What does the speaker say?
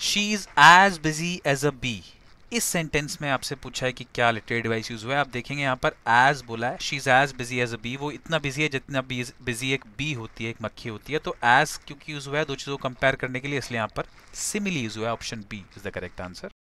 She is as busy as a bee इस sentence में आपसे पूछा है कि क्या लिटरेरी डिवाइस यूज़ हुआ है? आप देखेंगे यहाँ पर एज बोला है। She is as busy as a bee वो इतना बिज़ी है जितना बिज़ी एक बी होती है, एक मक्खी होती है। तो एज क्योंकि यूज़ हुआ है, दो चीज़ों को कंपेयर करने के लिए इसलिए यहाँ पर सिमिली यूज़ हुआ है option B is the correct answer